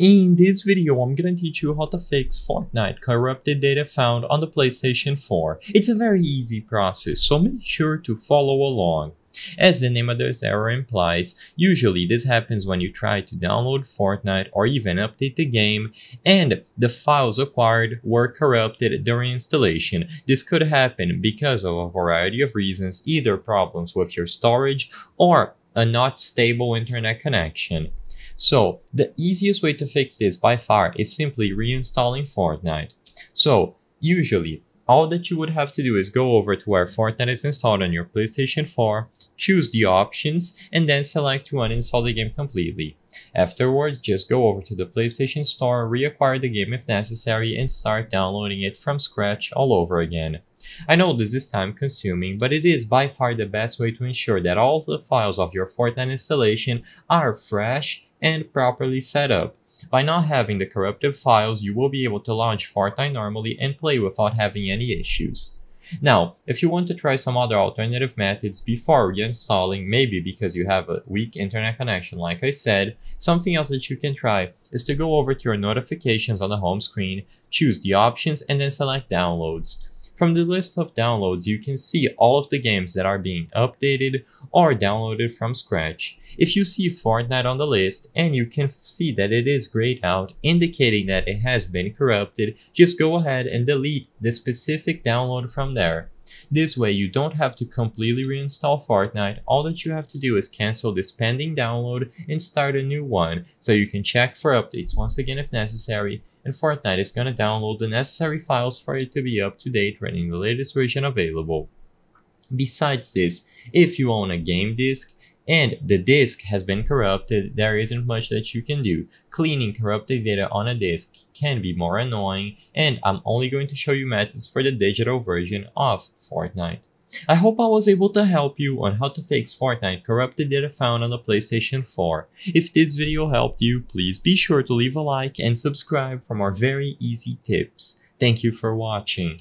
In this video, I'm gonna teach you how to fix Fortnite corrupted data found on the PlayStation 4. It's a very easy process, so make sure to follow along. As the name of this error implies, usually this happens when you try to download Fortnite or even update the game and the files acquired were corrupted during installation. This could happen because of a variety of reasons, either problems with your storage or a not stable internet connection. So the easiest way to fix this by far is simply reinstalling Fortnite. So usually all that you would have to do is go over to where Fortnite is installed on your PlayStation 4, choose the options, and then select to uninstall the game completely. Afterwards, just go over to the PlayStation Store, reacquire the game if necessary, and start downloading it from scratch all over again. I know this is time consuming, but it is by far the best way to ensure that all the files of your Fortnite installation are fresh and properly set up. By not having the corrupted files, you will be able to launch Fortnite normally and play without having any issues. Now, if you want to try some other alternative methods before reinstalling, maybe because you have a weak internet connection like I said, something else that you can try is to go over to your notifications on the home screen, choose the options, and then select downloads. From the list of downloads, you can see all of the games that are being updated or downloaded from scratch. If you see Fortnite on the list and you can see that it is grayed out, indicating that it has been corrupted, just go ahead and delete the specific download from there. This way you don't have to completely reinstall Fortnite, all that you have to do is cancel this pending download and start a new one, so you can check for updates once again if necessary, and Fortnite is going to download the necessary files for it to be up to date running the latest version available. Besides this, if you own a game disc and the disk has been corrupted, there isn't much that you can do. Cleaning corrupted data on a disk can be more annoying, and I'm only going to show you methods for the digital version of Fortnite. I hope I was able to help you on how to fix Fortnite corrupted data found on the PlayStation 4. If this video helped you, please be sure to leave a like and subscribe for more very easy tips. Thank you for watching.